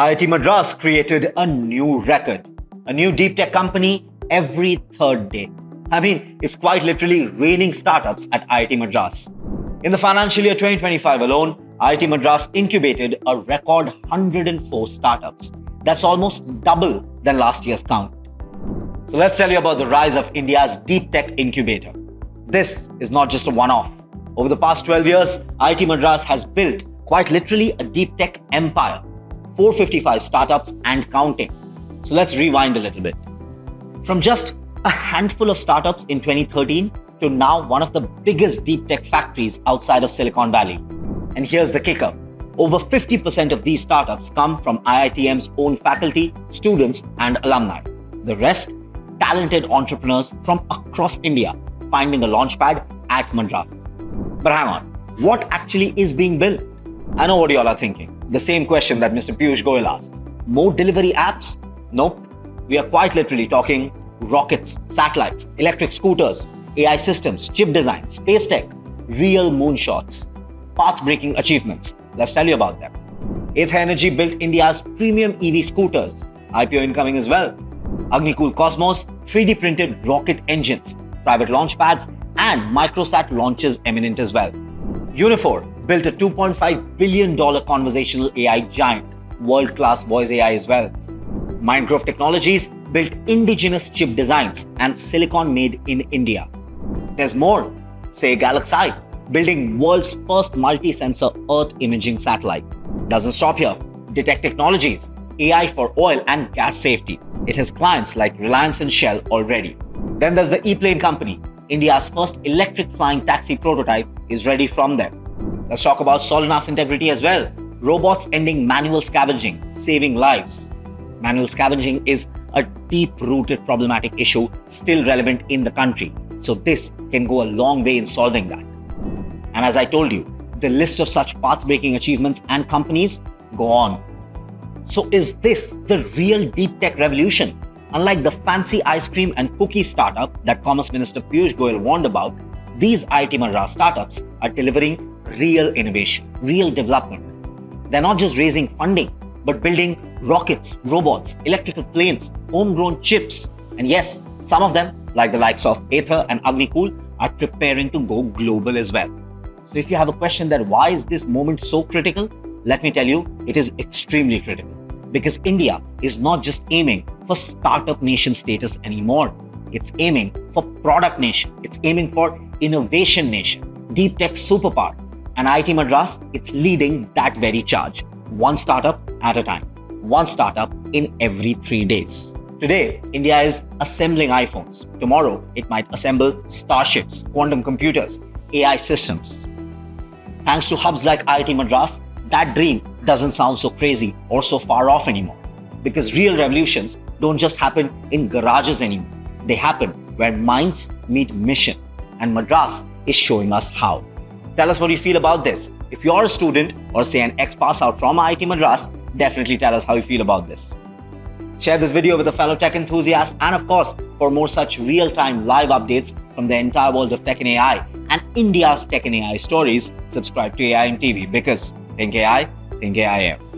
IIT Madras created a new record, a new deep tech company every third day. I mean, it's quite literally raining startups at IIT Madras. In the financial year 2025 alone, IIT Madras incubated a record 104 startups. That's almost double than last year's count. So let's tell you about the rise of India's deep tech incubator. This is not just a one off. Over the past 12 years, IIT Madras has built quite literally a deep tech empire 455 startups and counting. So let's rewind a little bit. From just a handful of startups in 2013 to now one of the biggest deep tech factories outside of Silicon Valley. And here's the kicker over 50% of these startups come from IITM's own faculty, students, and alumni. The rest, talented entrepreneurs from across India finding a launchpad at Madras. But hang on, what actually is being built? I know what you all are thinking the same question that Mr. Piyush Goyal asked. More delivery apps? Nope. We are quite literally talking rockets, satellites, electric scooters, AI systems, chip design, space tech, real moonshots, path breaking achievements. Let's tell you about them. Ather Energy built India's premium EV scooters, IPO incoming as well. Agnikul Cosmos 3D printed rocket engines, private launch pads, and microsat launches eminent as well. Uniphore built a $2.5 billion conversational AI giant, world class voice AI as well. Mindgrove Technologies built indigenous chip designs and silicon made in India. There's more. Say GalaxEye, building world's first multi-sensor Earth imaging satellite. Doesn't stop here. Detect Technologies, AI for oil and gas safety. It has clients like Reliance and Shell already. Then there's the E-Plane Company. India's first electric flying taxi prototype is ready from them. Let's talk about Solinas integrity as well. Robots ending manual scavenging, saving lives. Manual scavenging is a deep rooted problematic issue still relevant in the country. So, this can go a long way in solving that. And as I told you, the list of such path breaking achievements and companies go on. So, is this the real deep tech revolution? Unlike the fancy ice cream and cookie startup that Commerce Minister Piyush Goyal warned about, these IIT Madras startups are delivering real innovation, real development. They're not just raising funding, but building rockets, robots, electrical planes, homegrown chips. And yes, some of them, like the likes of Ather and Agnikul, are preparing to go global as well. So if you have a question that why is this moment so critical, let me tell you, it is extremely critical. Because India is not just aiming for startup nation status anymore. It's aiming for product nation. It's aiming for innovation nation, deep tech superpower, and IIT Madras, it's leading that very charge, one startup at a time, one startup in every three days. Today, India is assembling iPhones. Tomorrow, it might assemble starships, quantum computers, AI systems. Thanks to hubs like IIT Madras, that dream doesn't sound so crazy or so far off anymore. Because real revolutions don't just happen in garages anymore. They happen where minds meet mission. And Madras is showing us how. Tell us what you feel about this. If you're a student or say an ex-pass out from IIT Madras, definitely tell us how you feel about this. Share this video with a fellow tech enthusiast and of course, for more such real-time live updates from the entire world of tech and AI and India's tech and AI stories, subscribe to AIM TV because think AI, think AIM.